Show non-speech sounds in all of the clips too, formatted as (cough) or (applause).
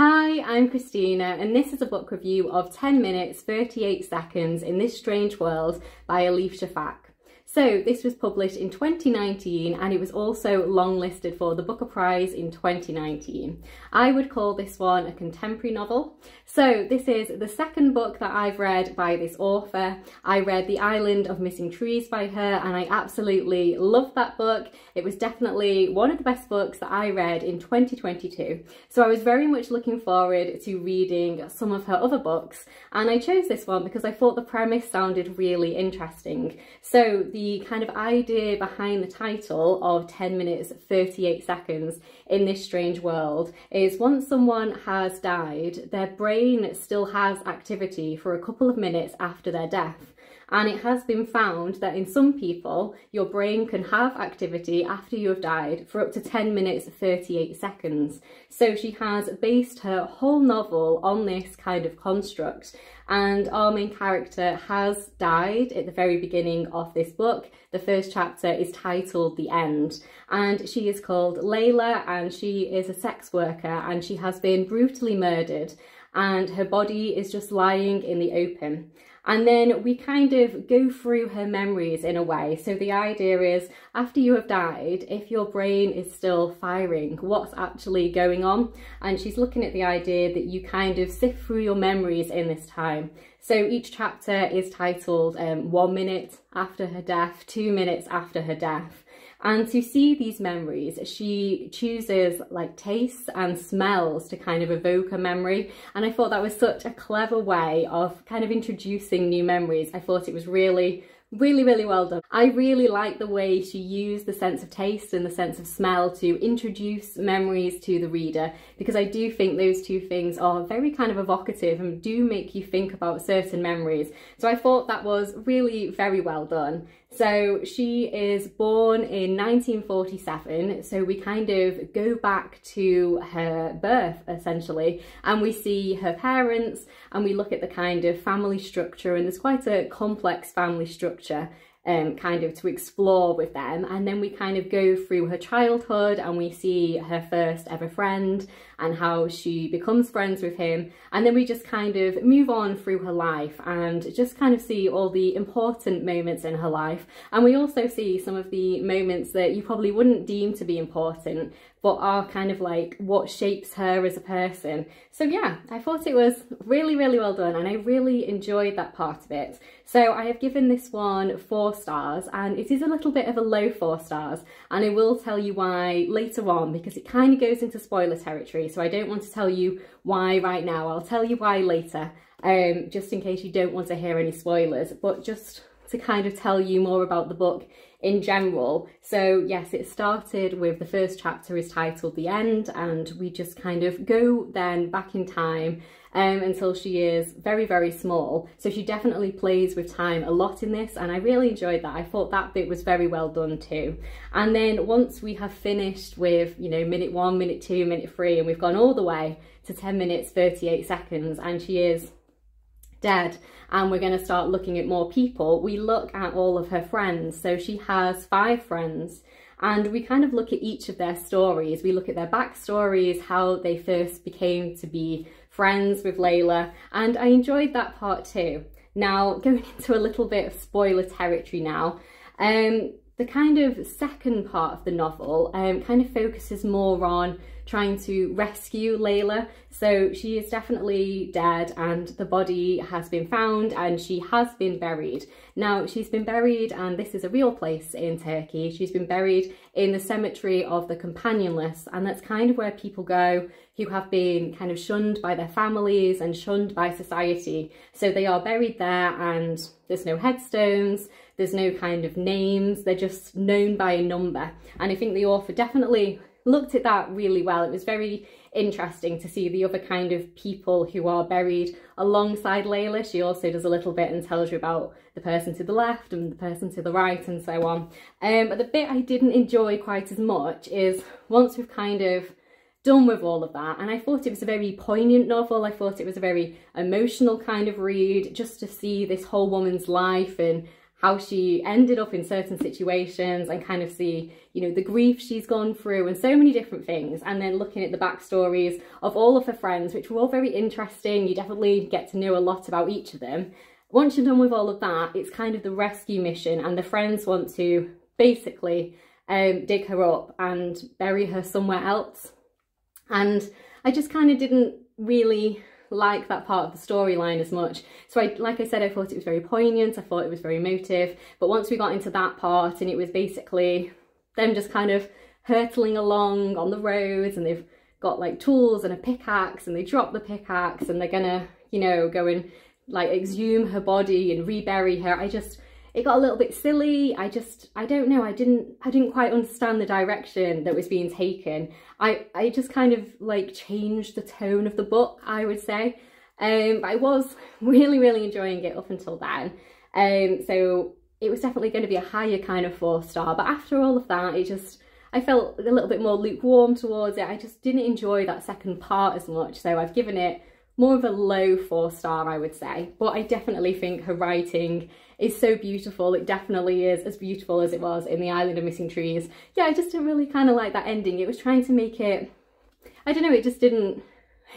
Hi, I'm Christina and this is a book review of 10 minutes 38 seconds in this strange world by Elif Shafak. So this was published in 2019 and it was also longlisted for the Booker Prize in 2019. I would call this one a contemporary novel. So this is the second book that I've read by this author. I read The Island of Missing Trees by her and I absolutely loved that book. It was definitely one of the best books that I read in 2022. So I was very much looking forward to reading some of her other books and I chose this one because I thought the premise sounded really interesting. So the kind of idea behind the title of 10 minutes 38 seconds in this strange world is once someone has died, their brain still has activity for a couple of minutes after their death. And it has been found that in some people, your brain can have activity after you have died for up to 10 minutes 38 seconds. So she has based her whole novel on this kind of construct. And our main character has died at the very beginning of this book. The first chapter is titled The End. And she is called Layla and she is a sex worker and she has been brutally murdered and her body is just lying in the open. And then we kind of go through her memories in a way. So the idea is after you have died, if your brain is still firing, what's actually going on? And she's looking at the idea that you kind of sift through your memories in this time. So each chapter is titled um, one minute after her death, two minutes after her death. And to see these memories, she chooses like tastes and smells to kind of evoke a memory. And I thought that was such a clever way of kind of introducing new memories. I thought it was really really really well done i really like the way she used the sense of taste and the sense of smell to introduce memories to the reader because i do think those two things are very kind of evocative and do make you think about certain memories so i thought that was really very well done so she is born in 1947, so we kind of go back to her birth essentially, and we see her parents and we look at the kind of family structure, and there's quite a complex family structure um, kind of to explore with them. And then we kind of go through her childhood and we see her first ever friend and how she becomes friends with him. And then we just kind of move on through her life and just kind of see all the important moments in her life. And we also see some of the moments that you probably wouldn't deem to be important, but are kind of like what shapes her as a person. So yeah, I thought it was really, really well done and I really enjoyed that part of it. So I have given this one four stars and it is a little bit of a low four stars and I will tell you why later on because it kind of goes into spoiler territory so I don't want to tell you why right now. I'll tell you why later um, just in case you don't want to hear any spoilers but just to kind of tell you more about the book in general. So yes, it started with the first chapter is titled The End and we just kind of go then back in time um, until she is very, very small. So she definitely plays with time a lot in this and I really enjoyed that. I thought that bit was very well done too. And then once we have finished with, you know, minute one, minute two, minute three, and we've gone all the way to 10 minutes, 38 seconds, and she is dead and we're going to start looking at more people, we look at all of her friends. So she has five friends and we kind of look at each of their stories. We look at their backstories, how they first became to be friends with Layla and I enjoyed that part too. Now going (laughs) into a little bit of spoiler territory now, um, the kind of second part of the novel um, kind of focuses more on trying to rescue Layla. So she is definitely dead and the body has been found and she has been buried. Now she's been buried and this is a real place in Turkey. She's been buried in the cemetery of the companionless and that's kind of where people go who have been kind of shunned by their families and shunned by society. So they are buried there and there's no headstones, there's no kind of names, they're just known by a number. And I think the author definitely looked at that really well. It was very interesting to see the other kind of people who are buried alongside Layla. She also does a little bit and tells you about the person to the left and the person to the right and so on. Um, but the bit I didn't enjoy quite as much is once we've kind of done with all of that and I thought it was a very poignant novel I thought it was a very emotional kind of read just to see this whole woman's life and how she ended up in certain situations and kind of see, you know, the grief she's gone through and so many different things. And then looking at the backstories of all of her friends, which were all very interesting. You definitely get to know a lot about each of them. Once you're done with all of that, it's kind of the rescue mission and the friends want to basically um, dig her up and bury her somewhere else. And I just kind of didn't really like that part of the storyline as much. So I, like I said, I thought it was very poignant, I thought it was very emotive, but once we got into that part and it was basically them just kind of hurtling along on the roads and they've got like tools and a pickaxe and they drop the pickaxe and they're gonna, you know, go and like exhume her body and rebury her. I just, it got a little bit silly. I just, I don't know. I didn't, I didn't quite understand the direction that was being taken. I, I just kind of like changed the tone of the book, I would say. Um, I was (laughs) really, really enjoying it up until then. Um, so it was definitely going to be a higher kind of four star. But after all of that, it just, I felt a little bit more lukewarm towards it. I just didn't enjoy that second part as much. So I've given it more of a low four star, I would say. But I definitely think her writing is so beautiful. It definitely is as beautiful as it was in The Island of Missing Trees. Yeah, I just didn't really kind of like that ending. It was trying to make it, I don't know, it just didn't,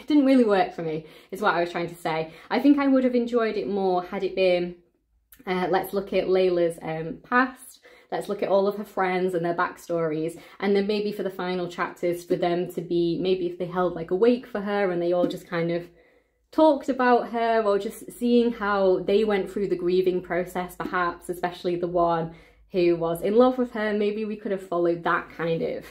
it didn't really work for me, is what I was trying to say. I think I would have enjoyed it more had it been, uh, let's look at Layla's um, past, let's look at all of her friends and their backstories and then maybe for the final chapters for them to be maybe if they held like a wake for her and they all just kind of talked about her or just seeing how they went through the grieving process perhaps, especially the one who was in love with her, maybe we could have followed that kind of,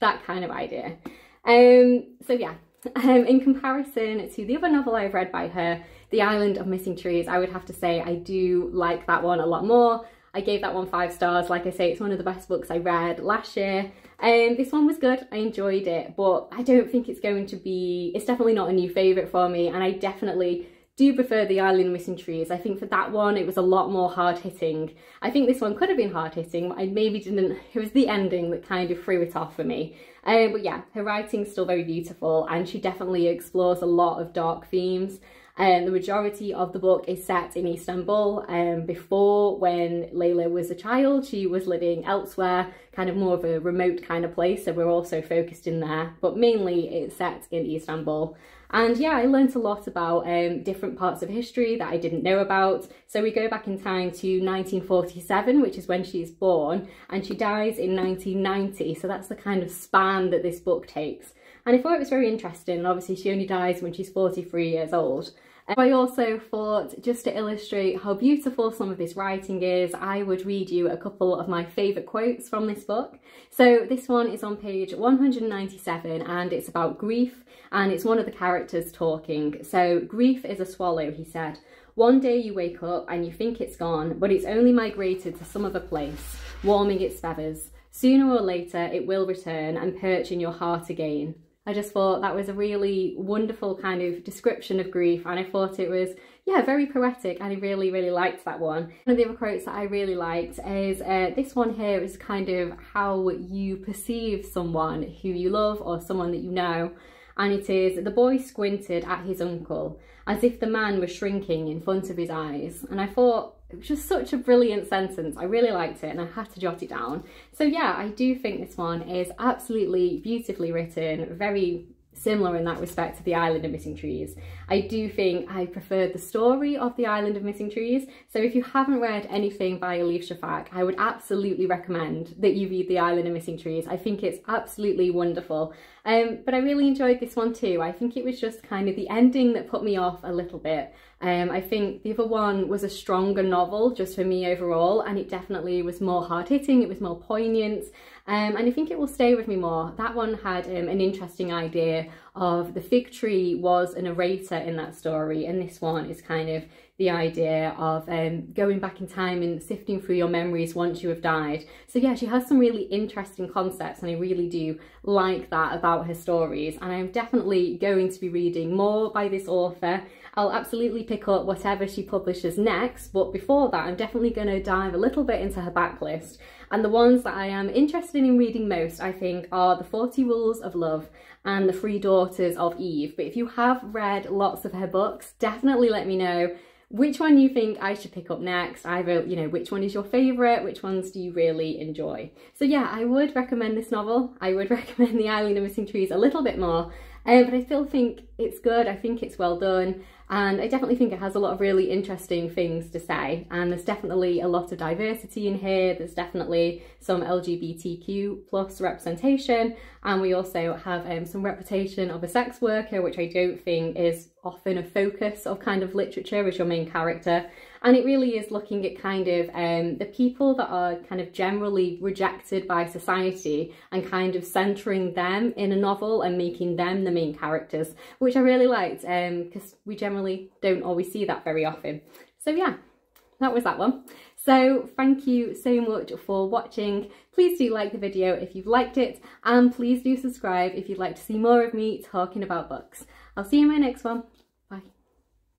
that kind of idea. Um, so yeah, (laughs) um, in comparison to the other novel I've read by her, The Island of Missing Trees, I would have to say I do like that one a lot more. I gave that one five stars. Like I say, it's one of the best books I read last year. Um, this one was good, I enjoyed it, but I don't think it's going to be, it's definitely not a new favourite for me and I definitely do prefer the Island Missing Trees. I think for that one it was a lot more hard hitting. I think this one could have been hard hitting, but I maybe didn't, it was the ending that kind of threw it off for me. Um, but yeah, her writing's still very beautiful and she definitely explores a lot of dark themes. And um, the majority of the book is set in Istanbul. Um, before, when Layla was a child, she was living elsewhere, kind of more of a remote kind of place. So we're also focused in there, but mainly it's set in Istanbul. And yeah, I learned a lot about um, different parts of history that I didn't know about. So we go back in time to 1947, which is when she's born, and she dies in 1990. So that's the kind of span that this book takes. And I thought it was very interesting. Obviously, she only dies when she's 43 years old. Um, I also thought, just to illustrate how beautiful some of this writing is, I would read you a couple of my favourite quotes from this book. So this one is on page 197 and it's about grief and it's one of the characters talking. So grief is a swallow, he said. One day you wake up and you think it's gone, but it's only migrated to some other place, warming its feathers. Sooner or later it will return and perch in your heart again. I just thought that was a really wonderful kind of description of grief and I thought it was, yeah, very poetic and I really, really liked that one. One of the other quotes that I really liked is uh, this one here is kind of how you perceive someone who you love or someone that you know and it is, the boy squinted at his uncle as if the man was shrinking in front of his eyes and I thought it was just such a brilliant sentence. I really liked it and I had to jot it down. So yeah, I do think this one is absolutely beautifully written, very similar in that respect to The Island of Missing Trees. I do think I preferred the story of The Island of Missing Trees, so if you haven't read anything by Elif Shafak, I would absolutely recommend that you read The Island of Missing Trees. I think it's absolutely wonderful. Um, but I really enjoyed this one too. I think it was just kind of the ending that put me off a little bit. Um, I think the other one was a stronger novel just for me overall and it definitely was more hard hitting, it was more poignant um, and I think it will stay with me more. That one had um, an interesting idea of the fig tree was a narrator in that story and this one is kind of the idea of um, going back in time and sifting through your memories once you have died. So yeah, she has some really interesting concepts and I really do like that about her stories and I'm definitely going to be reading more by this author. I'll absolutely pick up whatever she publishes next, but before that I'm definitely going to dive a little bit into her backlist and the ones that I am interested in reading most, I think, are The 40 Rules of Love and The Three Daughters of Eve. But if you have read lots of her books, definitely let me know which one you think I should pick up next. Either, you know, which one is your favourite, which ones do you really enjoy. So yeah, I would recommend this novel. I would (laughs) recommend The Island of Missing Trees a little bit more, um, but I still think it's good. I think it's well done. And I definitely think it has a lot of really interesting things to say. And there's definitely a lot of diversity in here. There's definitely some LGBTQ plus representation. And we also have um, some representation of a sex worker, which I don't think is often a focus of kind of literature as your main character. And it really is looking at kind of um, the people that are kind of generally rejected by society and kind of centering them in a novel and making them the main characters, which I really liked because um, we generally don't always see that very often. So yeah, that was that one. So thank you so much for watching. Please do like the video if you've liked it and please do subscribe if you'd like to see more of me talking about books. I'll see you in my next one.